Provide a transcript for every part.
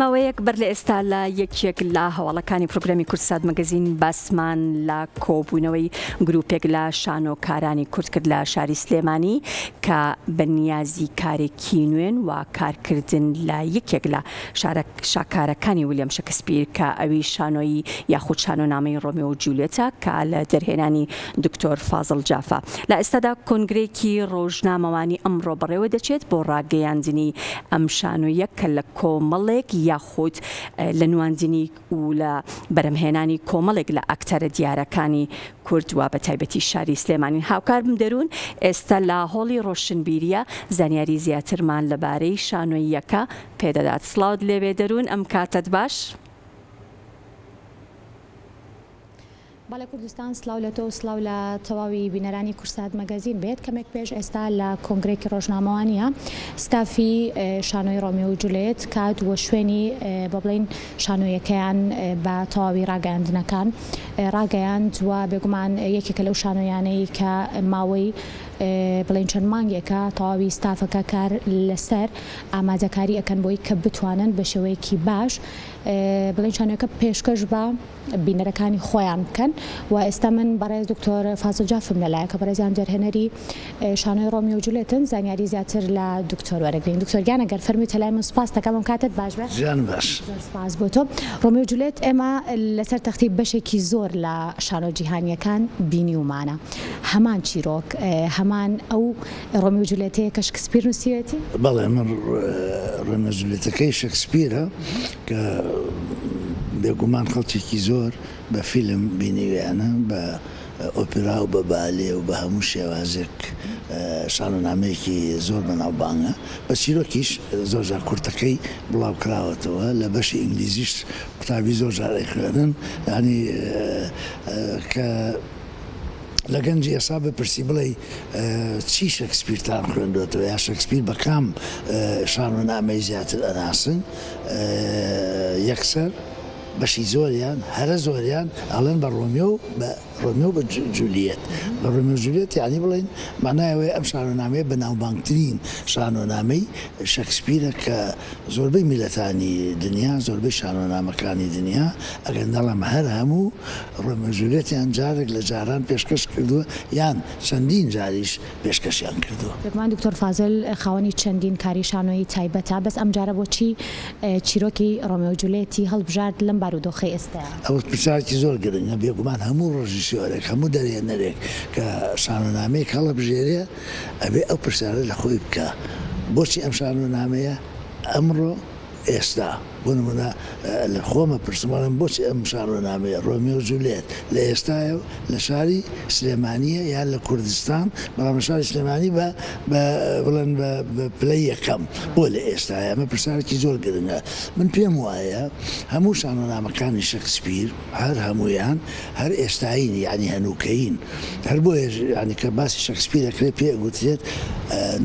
ماوەیەک بەر لە ئێستا لە یەکێک لە هەواڵەکانی پرۆگرامی کوردسات مەگەزین باسمان لە کۆبوونەوەی گروپێک لە شانۆکارانی کورد کرد لە شاری سلێمانی کە بە نیازی کارێکی نوێن و کارکردن لە یەکێک لە شارە شاکارەکانی ولیام شکسپیر کە ئەوی شانۆی یاخود شانۆنامەی ڕۆمیۆ و جوولێتە کە لە دەرهێنانی دکتۆر فازڵ جافە، لە ئێستادا کۆنگرەیەکی ڕۆژنامەوانی ئەمڕۆ بەڕێوە دەچێت بۆ ڕاگەیاندنی ئەم شانۆیە کە لە کۆمەڵێک یاخود لە نواندنی و لە بەرهەمهێنانی کۆمەڵێک لە ئەکتەرە دیارەکانی کورد و بە تایبەتی شاری سلێمانی هاوکاربم دەروون ئێستا لە هۆڵی ڕۆشنبیریە زانیاری زیاترمان لەبارەی شانۆییەکە پێ دەدات سڵاوت لێبێ دەروون ئەم کاتەت باش. بەڵێ کوردستان سڵاو لە تۆ و سڵاو لە تەواوی بینەرانی کوردسات مەگەزین بێت کەمێک پێش ئێستا لە کۆنگرەێکی ڕۆژنامەوانیە ستافی شانۆی ڕۆمیۆ و جولێت کات و شوێنی بە بڵین شانۆیەکەیان بە تەواوی ڕاگەیاندنەکان ڕاگەیاند و بێگومان یەکێکە لەو شانۆیانەی کە ماوەی بڵین چەند مانگێکە تەواوی ستافەکە کار لەسەر ئامادەکاری ئەەکەن بۆی کە بتوانن بە شێوەیەکی باش بڵین شانۆەکە پێشکەش بە بینەرەکانی خۆیان بکەن و ئێستا من بەڕێز دکتۆر فازل جافم لەلایە کە بەڕێزیان دەرهێنەری شانۆی ڕۆمیۆ جولێتن زانیاری زیاتر لە دکتۆر وەرەگرین دکتۆر گیان ئەگەر فەرمی تەلای من سپاس دەکەم ئەم کاتت باش بێ زیان باش سپاس بۆ تۆ ڕۆمیۆ جولێت ئێمە لەسەر تەختی بەشێکی زۆر لە شانۆ جیهانیەکان بینیومانە هەمان چیرۆک هەمان ئەو ڕۆمیۆ جولێتەیە کە شکسپیر نووسیوێتی بەڵێ من ڕۆمیۆ جولێتەکەی شکسپیرە کە بێگومان خەڵکێکی زۆر بە فیلم بینیویانە، بە ئۆپرا و بە بالێ و بە هەموو شێوازێک شانۆنامەیەکی زۆر بەناوبانگە، بە چیرۆکیش زۆر جار کورتەکەی بڵاو کراوەتەوە، لە بەشی ئینگلیزیش قوتابی زۆر جار ئەیخوێنن، یانی کە لە گەنجی ئێستا بپرسی بڵێی چی شەکسپیرتان خوێندۆتەوە یا شەکسپیر بە کام شانۆنامەی زیاتر ئەناسن؟ یەکسەر بەشی زۆریان هەرە زۆریان ئەڵێن بە ڕۆمیۆ و بە ڕۆمیۆ و بە جولیەت بە ڕۆمیۆ و جولیەت یانی بڵێن مەعنای ئەوەیە ئەم شانۆنامەیە بەناوبانگترین شانۆنامەی شەکسپیرە کە زۆربەی میللەتانی دنیا زۆربەی شانۆنامەکانی دنیا ئەگەر نەڵێم هەر هەموو ڕۆمیۆ و جولیەتیان جارێک لە جاران پێشکەش کردووە یان چەندین جاریش پێشکەشیان کردووە. بێگومان دکتۆر فازل خاوەنی چەندین کاری شانۆیی تایبەتە، بەس ئەمجارە بۆچی چیرۆکی ڕۆمێو جولێتی هەڵبژارد لەم بارودۆخەی ئێستایا؟ ئەوە پرسیارێکی زۆر گرنگە، بێگومان هەموو ڕێژیسۆرێک، هەموو دەرهێنەرێک کە شانۆنامەیەک هەڵەبژێرێ ئەبێ ئەو پرسیارە لە خۆی بکا، بۆچی ئەم شانۆنامەیە ئەمڕۆ؟ ئێستا بۆ نموونە لە خۆم ئەپرسم ئەڵێم بۆچی ئەم شانۆنامەیە، ڕۆمیۆ و جولیەت، لە ئێستایە و لە شاری سلێمانییە یان لە کوردستان، بەڵام لە شاری سلێمانی بە بە بڵێن بە بە پلەی یەکەم، بۆ لە ئێستایە؟ ئەمە پرسیارێکی زۆر گرنگە. من پێم وایە هەموو شانۆنامەکانی شکسپیر، هەر هەموویان، هەر ئێستایین، یانی هەنووکەیین. هەر بۆیەش یانی کە باسی شکسپیر ئەکرێت پێ ئەگوترێت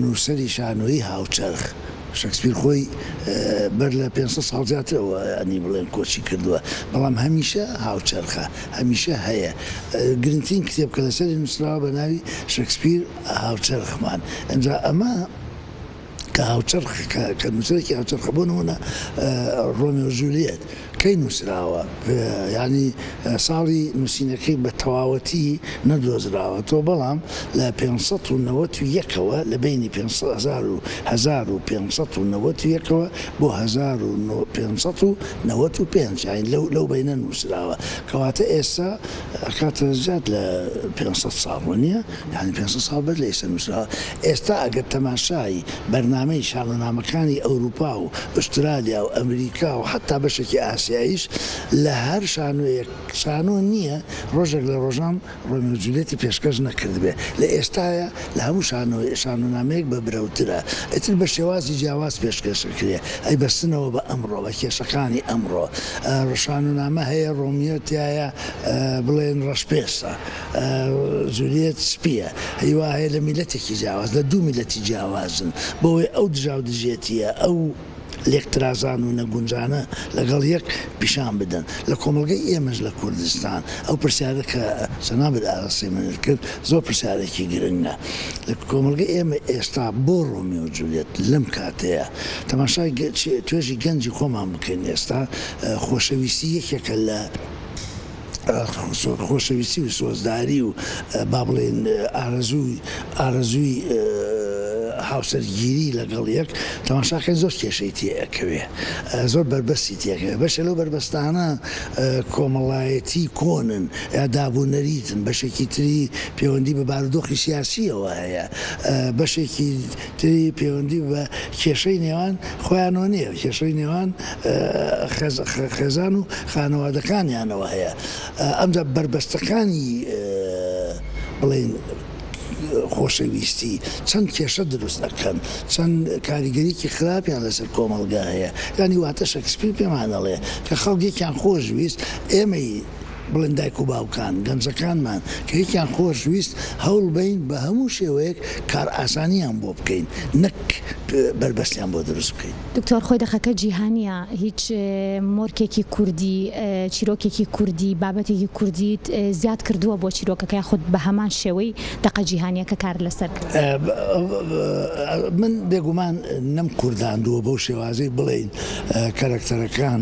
نووسەری شانۆیی هاوچەرخ. شکسپیر خۆی بەر لە پێنج سەد ساڵ زیاترە وانی بڵێن کۆچی کردووە، بەڵام هەمیشە هاوچەرخە، هەمیشە هەیە. گرنگترین کتێب کە لەسەری نووسراوە بە ناوی شکسپیر، هاوچەرخمان. ئینجا ئەمە کە هاوچەرخ کە نووسەرێکی هاوچەرخە، بۆ نموونە ڕۆمیۆ و جولیەت، کەی نوسراوە یانی ساڵی نوسینەکەی بە تەواوەتی نەدۆزراوە تۆ بەڵام لە پێنج سەد و نەوەت و یەک ەوە لە بەینی پێنج سەد هەزار و هەزار و پێنج سەد و نەوەت و یەک ەوە بۆ هەزار و نۆ پێنج سەد و نەوەت و پێنج یانی لەو لەو بەینە نوسراوە کەواتە ئێستا ئەکاتە زیاد لە پێنج سەد ساڵ وە نیە یانی پێنج سەد ساڵ بەر لە ئیستا نوسراوە ئێستا ئەگەر تەماشای بەرنامەی شانۆنامەکانی ئەوروپا و ئوسترالیا و ئەمریکا و حەتا بەشێکی ئاسیایش لە هەر شانۆیەک شانۆ نیە ڕۆژێک لە ڕۆژان ڕۆمیۆ جولیەتی پێشکەش نەکردبێ لە ئێستایا لە هەموو شانۆ شانۆنامەیەک بەبرەوترە ئیتر بە شێوازی جیاواز پێشکەش ئەکرێ ئەی بەستنەوە بە ئەمڕۆ بە کێشەکانی ئەمڕۆ شانۆنامە هەیە ڕۆمیۆ تیایا بڵێن ڕەشپێستە جولیەت سپییە، هی وا هەیە لە میللەتێکی جیاواز، لە دوو میللەتی جیاوازن، بەوەی ئەو دژاودژیەتییە، ئەو لێکترازان و نەگونجانە لەگەڵ یەک پیشان بدەن. لە کۆمەڵگەی ئێمەش لە کوردستان، ئەو پرسیارە کە جەنابت ئاراستەی منت کرد، زۆر پرسیارێکی گرنگە. لە کۆمەڵگەی ئێمە ئێستا بۆ ڕۆمیۆ و جولیەت لەم کاتەیە؟ تەماشای توێژی گەنجی خۆمان بکەین ئێستا، خۆشەویستی یەکێکە لە. ئاخ زۆر خۆشەویستی و سۆزداری و با بڵێین ئارەزووی ئارەزووی هاوسەرگیری لەگەڵ یەک تەماشاکەی زۆر کێشەی تێکەوێ زۆر بەربەستی تێکەوێ بەشە لەو بەربەستانە کۆمەڵایەتی کۆنن یا دابوو نەریتن بەشێکی تری پەیوەندی بە بارودۆخی سیاسیەوە هەیە بەشێکی تری پێوەندی بە کێشەی نێوان خۆیانەوە نییە، کێشەی نێوان خێزان و خانەوادەکانیانەوە هەیە، ئەمجا بەربەستەکانی بڵێین خۆشەویستی چەند کێشە دروست ئەکەن، چەند کاریگەریی خراپیان لەسەر کۆمەڵگا هەیە، یانی واتە شەکسپیر پێمان ئەڵێ کە خەڵک یەکیان خۆشویست، ئێمەی بڵێن دایک و باوکان گەنجەکانمان کە هیچیان خۆش ویست هەوڵ بەین بە هەموو شێوەیەک کار ئاسانیان بۆ بکەین نەک بەربەستیان بۆ دروست بکەین. دکتۆر خۆی دەقەکە جیهانیە هیچ مۆرکێکی کوردی چیرۆکێکی کوردی بابەتێکی کوردیت زیاد کردووە بۆ چیرۆکەکە یاخود بە هەمان شێوەی دەقە جیهانیەکە کار لەسەر کرد؟ من بێگومان نەم کورداندووە بەو شێوازەی بڵێین کەرەکتەرەکان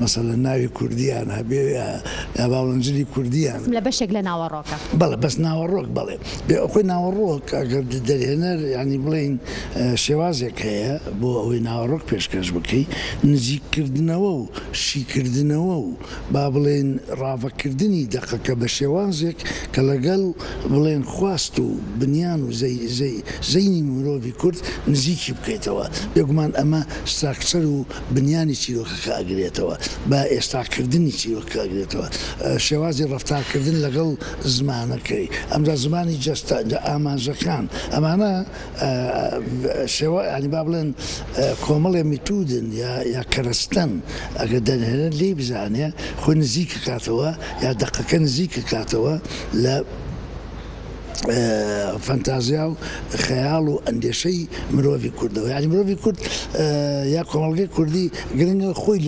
مەسەلەن ناوی کوردییان هەبێ یا باوەنجلی کوردییان. حەزم لە بەشێک لە ناوەڕۆکە. بەڵێ بەس ناوەڕۆک بەڵێ بێ ئەوخۆی ناوەڕۆک ئەگەر دەرهێنەر یانی بڵێین شێوازێک هەیە بۆ ئەوەی ناوەڕۆک پێشکەش بکەی نزیک کردنەوە و شی کردنەوە و با بڵێین ڕاڤە کردنی دەقەکە بە شێوازێک کە لەگەڵ بڵێن خواست و بنیان و زەی زەی زەینی مرۆڤی کورد نزیکی بکەیتەوە بێگومان ئەمە ستراکچەر و بنیانی چیرۆکەکە ئەگرێتەوە، بە ئێستا کردنی چیرۆکەکە ئەگرێتەوە، شێوازی ڕەفتارکردن لەگەڵ زمانەکەی، ئەمجا زمانی جەستە، ئەمجا ئامانجەکان، ئەمانە شێوا یانی با بڵێن کۆمەڵێ میتودن یا یا کەرەستەن ئەگەر دەرهێنەر لێی بزانێ خۆی نزیک ئەکاتەوە یا دەقەکە نزیک ئەکاتەوە لە. فەنتازیا و خەیاڵ و ئەندێشەی مرۆڤی کوردەوە یاری مرۆڤی کورد یا کۆمەڵگەی کوردی گرنگە خۆی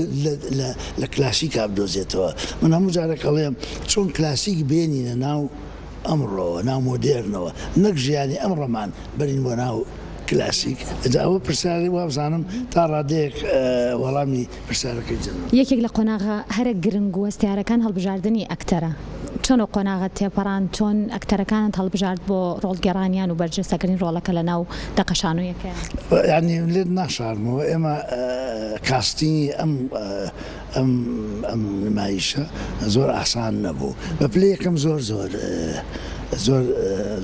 لە کلاسیک کاردۆزێتەوە من هەموو جارێک هەڵێم چۆن کلاسیک بێنینە ناو ئەمڕۆوە ناو مۆدێرنەوە نەک ژیانی ئەمڕەمان بەرین بۆ ناو کلاسیک ئەوە پرسیاری وابزانم تا ڕادەیەک وەڵامی پرسیارەکەی جەناب. یەکێک لە قۆناغە هەرە گرنگ و هەستیارەکان هەڵبژاردنی ئەکتەرە، چۆن ئەو قۆناغەت تێپەڕاند؟ چۆن ئەکتەرەکانت هەڵبژارد بۆ ڕۆڵگێڕانیان و بەرجەستەکردنی ڕۆڵەکە لە ناو دەقە شانۆییەکەیان؟ یانی لێت ناشارمەوە ئێمە کاستینگی ئەم ئەم ئەم نمایشە زۆر ئاسان نەبوو بە پلەی یەکەم زۆر زۆر زۆر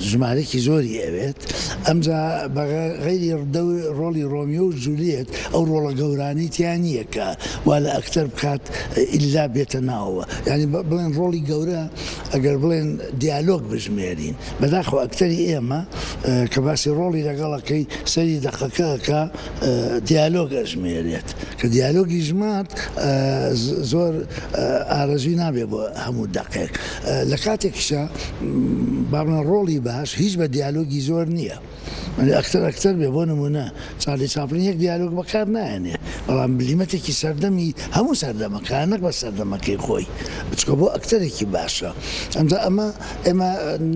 ژمارەێکی زۆری ئەوێت ئەمجا بە غەیری ڕدەو ڕۆڵی ڕۆمیۆ و جولیت ئەو ڕۆڵە گەورانەی تیا نیە کە وا لە ئەکتەر بکات ئیللا بێتە ناوەوە یانی بڵێن ڕۆڵی گەورە ئەگەر بڵێن دیالۆگ بژمێرین بەداخەوە ئەکتەری ئێمە کە باسی ڕۆڵی لەگەڵەکەی سەری دەقەکە ئەکا دیالۆگ ئەژمێرێت کە دیالۆگی ژمارد زۆر ئارەزوی نابێ بۆ هەموو دەقێک لە کاتێکیشە با بڵێن ڕۆڵی باش هیچ بە دیالۆگی زۆر نییە. یانی ئەکتەر ئەکتەر بێ بۆ نمونە چارلی چاپلین یەک دیالۆگ بەکار نایەنێ بەڵام بلیمەتێکی سەردەمی هەموو سەردەمەکان نەک بە سەردەمەکەی خۆی بچکە بۆ ئەکتەرێکی باشە ئەمجا ئەمە ئێمە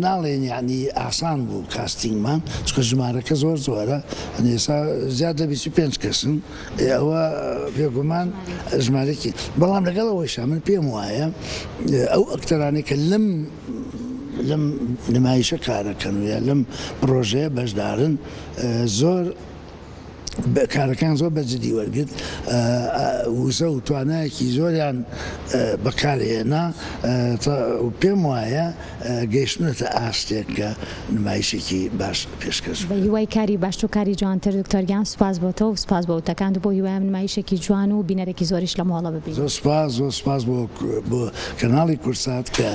ناڵێن یعنی ئاسان بوو کاستینگمان چکە ژمارەکە زۆر زۆرە ئەنێسا زیاد لە 25 کەسن ئەوە بێگومان ژمارەێکی بەڵام لەگەڵەوەیشە من پێم وایە ئەو ئەکتەرانێکە لەم لەم نمایشە کارەکەن و یا لەم پڕۆژەیە بەشدارن زۆر کارەکان زۆر بە جدی وەرگرت وزە و توانایەکی زۆریان بەکارهێنا پێم وایە گەیشتونەتە ئاستێک کە نمایشێکی باش پێشکەش بکەن. بەهیوای کاری باشتر و کاری جوانتر دکتۆر گیان، سوپاس بۆ تۆ و سوپاس بۆ وتەکانت و بۆ هیوایەم نمایشێکی جوان و بینەرێکی زۆریش لەم هۆڵە ببینین. زۆر سوپاس زۆر سوپاس بۆ بۆ کەناڵی کوردسات کە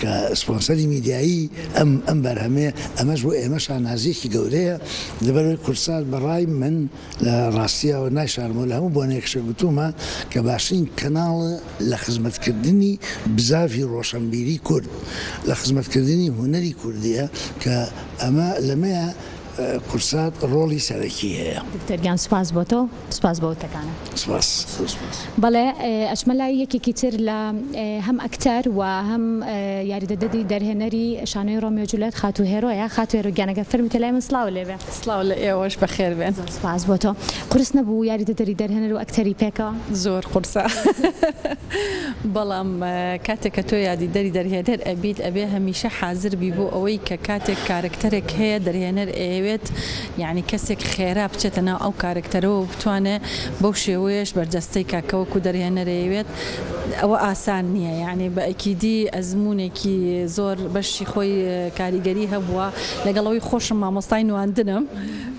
کە سپۆنسەری میدیایی ئەم ئەم بەرهەمەیە ئەمەش بۆ ئێمە شانازییەکی گەورەیە لەبەرئەوەی کوردسات بەڕای من لە ڕاستییەوە نایشارمەوە لە هەموو بۆنەیەکشە گوتوومە کە باشترین کەناڵە لە خزمەتکردنی بزاڤی ڕۆشەنبیری کورد، لە خزمەتکردنی هونەری کوردییە کە ئەمە لەمەیە قورسات ڕۆڵی سەرەکی هەیە. دکتۆر گیان سوپاس بۆ تۆ سوپاس بۆ وتەکانت. سوپاس زۆر سوپاس. بەڵێ ئەچمە لای یەکێکی تر لە هەم ئەکتەر و هەم یاریدەدەدی دەرهێنەری شانۆی ڕۆمیۆ جولیەت خاتوو هێرۆیە، خاتوو هێرۆ گیان ئەگەر فەرمووتە لای من سڵاوت لێبێ. سڵاو لە ئێوەش بەخێر بێن. زۆر سوپاس بۆ تۆ. قورس نەبوو یاریدەدەری دەرهێنەر و ئەکتەری پێکەوە؟ زۆر قورسە بەڵام کاتێک کە تۆ یادیدەری دەرهێنەر ئەبیت ئەبێ هەمیشە حازر بی بۆ ئەوەی کە کاتێک کارەکتەرێک هەیە دەرهێنەر ئەیەوێت یانی کەسێک خێرا بچێتە ناو ئەو کارەکتەرەوە و بتوانێ بەو شێوەیەش بەرجەستەی کا کە وەکوو دەرهێنەر ئەیەوێت ئەوە ئاسان نییە یانی بە ئەکیدی ئەزموونێکی زۆر بەشی خۆی کاریگەری هەبووە لەگەڵ ئەوەی خۆشم مامۆستای نواندنم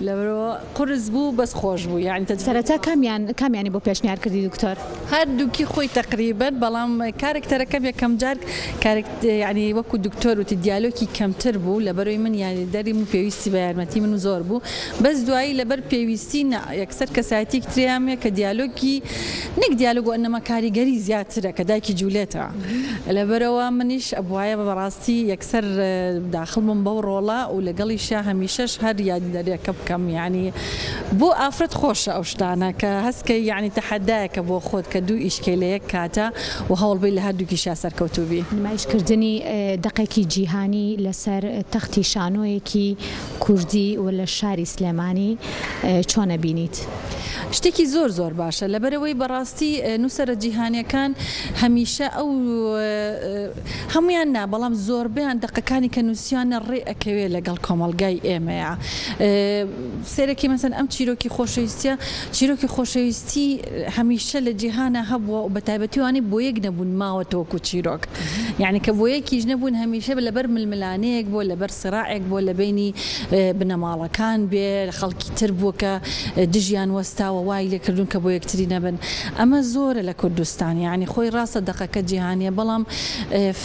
لەبەرئەوە قورس بوو بەس خۆش بوو یانی تەجروبە سەرەتا کامیان کامیانی بۆ پێشنیار کردی دکتۆر؟ هەردووکی خۆی تەقریبەن بەڵام کارەکتەرەکەم یەکەم جار کارەک یانی وەکو دکتۆر وتی دیالۆکی کەمتر بوو لەبەرەوەی من یانی دەریم و پێویستی بە یارمەتی من زۆر بوو بەس دوایی لەبەر پێویستی نا یەکسەر کەسایەتیەکی تریام هەیە کە دیالۆگی نەک دیالۆگ وەئەنەما کاریگەری زیاترە کە دایکی جولێتە لەبەرەوە منیش ئەبوایە بەڕاستی بەڕاستی یەکسەر داخڵ بووم بەو ڕۆڵە و لەگەڵیشا هەمیشەش هەر یادی دەرێکە بکەم یانی بۆ ئافرەت خۆشە ئەو شتانە کە هەستکەی یانی تەحەدایەکە بۆ خۆت کە دوو ئیش کەی لە یەک کاتا و هەوڵبەی لە هەردووکیشا سەرکەوتوو بی. نمایشکردنی دەقێکی جیهانی لەسەر تەختی شانۆیەکی کوردی و لە شاری سلێمانی چۆن ئەبینیت؟ شتێکی زۆر زۆر باشە لەبەرئەوەی بەڕاستی نووسەرە جیهانیەکان هەمیشە ئەو. هەموویان نا بەڵام زۆربەیان دەقەکانی کە نوسیوانە ڕێ ئەکەوێ لەگەڵ کۆمەڵگای ئێمەیا سەیرەکی مەسەن ئەم چیرۆکی خۆشەویستیە چیرۆکی خۆشەویستی هەمیشە لە جیهانا هەبووە و بە تایبەتیوانی بۆ یەک نەبوون ماوە تۆکو چیرۆک یعنی کە بۆ یەکیش نەبوون هەمیشە بە لەبەر ململانەیەک بۆ لەبەر سراعێک بۆ لە بینی بنەماڵەکان بێ خەڵکی تر بووە کە دژیان وەستاوە وای لێکردوون کە بۆ یەکتری نەبن ئەمە زۆرە لە کوردستان یانی خۆی ڕاستە دەقەکە جیهانیە بەڵام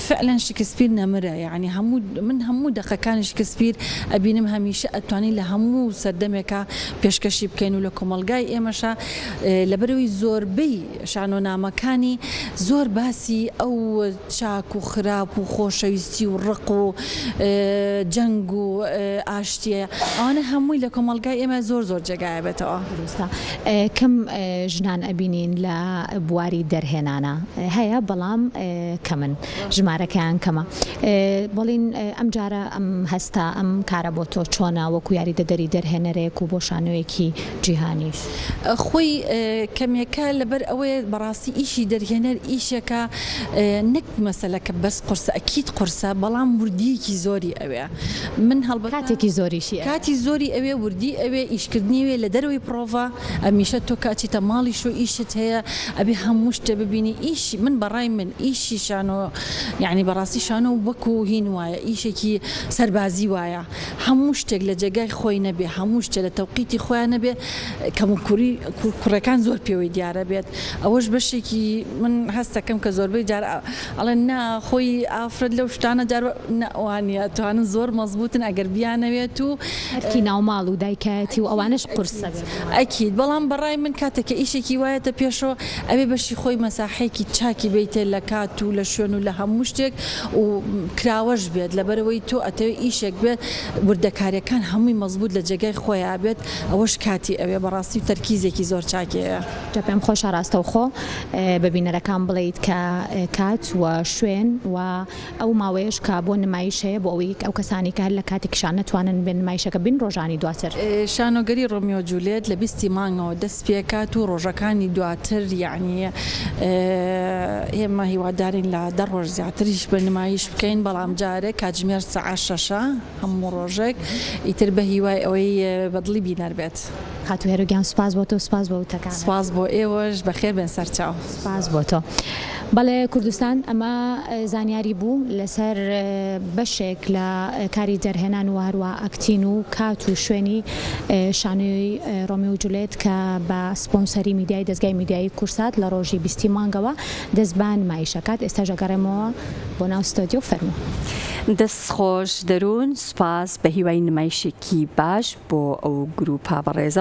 فعلەن شکسپیر نەمرە یانی هەموو من هەموو دەقەکانی شکسپیر ئەبینم هەمیشە ئەتوانی لە هەموو سەردەمێکا پێشکەشی بکەین و لە کۆمەڵگای ئێمەشا لەبەرەوەی زۆربەی شانۆنامەکانی زۆر باسی ئەو چاک و خراپ و خۆشەویستی و ڕق و جەنگ و ئاشتیە ئەوانە هەمووی لە کۆمەڵگای ئێمە زۆر زۆر جێگایە بێتەوە. دروستە کەم ژنان ئەبینین لە بواری دەرهێنانا هەیە بەڵام کەمن ژمارەکەیان کەمە بڵین ئەم جارە ئەم هەستا ئەم کارە بۆ تۆ چۆنا وەکو یاری دەدەری دەرهێنەرێک و بۆ شانۆیەکی جیهانی خۆی کەمێکە لەبەر ئەوەیە بەڕاستی ئیشی دەرهێنەر ئیشێکە نەک مەسەلەکە بەس قرسە ئەکییت قرسە بەڵام وردیەکی زۆری ئەوێ من هەڵبەتە کاتێکی زۆریشی ئەوێ. کاتی زۆری ئەوێ، وردی ئەوێ، ئیشکردنی ئەوێ لە دەرەوەی پرۆڤە، ئەمیشە تۆ کە ئەچیتە ماڵیش و ئیشت هەیە ئەبێ هەموو شتێ ببینی، ئیش من بە ڕای من ئیشی شانۆ یانی بە ڕاستی شانۆ وەکو هین وایە ئیشێکی سەربازی وایە هەموو شتێک لە جێگای خۆی نەبێ هەموو شتێ لە تەوقیتی خۆیا نەبێ کەموکوری کوڕێکان زۆر پێوەی دیارە بێت ئەوەش بەشێکی من هەستەکەم کە زۆربەی جار ئەڵێن نا خۆی ئافرەت لەو شتانە جار نا وانیە توانن زۆر مەزبوتن ئەگەر بیانەوێت و ئەرکی ناوماڵ و دایکایەتی و ئەوانەش قورسە بێت. ئەکید بەڵام بەڕای من کاتێک کە ئیشێکی وایەتە پێشەوە ئەبێ بەشی خۆی مەساحەیەکی چاکی بەیتێ لە کات و لە شوێن و لە هەموو شتێک و کراوەش بێت لەبەرئەوەی تۆ ئەتەوێ ئیشێک بێت وردەکاریەکان هەمووی مەزبوت لە جێگای خۆیا بێت ئەوەش کاتی ئەوێ بەڕاستی تەرکیزێکی زۆر چاکی ئەوێ. جا پێم خۆشە ڕاستەوخۆ بە بینەرەکان بڵێیت کە کات و شوێن و ئەو ماوەیەش کە بۆ نمایش هەیە بۆ ئەوەی ئەو کەسانی کە هەر لە کاتێکی شان نەتوانن بێن نمایشەکە ببین ڕۆژانی دواتر. شانۆگەری ڕۆمیۆ و جولیێت لە بیستی مانگەوە دەست پێکات و ڕۆژەکانی دواتر یانی ئێمە هیوادارین لە دە ڕۆژ زیاتریش بە نمایش بکەین بەڵام جارێ کاتژمێر سەعات شەشە هەموو ڕۆژێک ئیتر بە هیوای ئەوەی بە دڵی بینەر بێت. خاتوو هێرۆ گیان سوپاس بۆ تۆ و سوپاس بۆ وتەکانت. سوپاس بۆ ئێوەش، بەخێر بێن سەرچاو. سوپاس بۆ تۆ. بەڵێ کوردستان ئەمە زانیاری بوو لەسەر بەشێک لە کاری دەرهێنان و هەروا ئەکتین و کات و شوێنی شانۆی ڕۆمیۆ و جولێت کە بە سپۆنسەری میدیای دەزگای میدیایی کورسات لە ڕۆژی بیستی مانگەوە دەست بە نمایشەکات ئێستاش ئەگەڕێمەوە بۆ ناو ستۆدیۆ فەرموو. دەست خۆش دەروون. سوپاس، بەهیوای نمایشێکی باش بۆ ئەو گروپە بەڕێزە.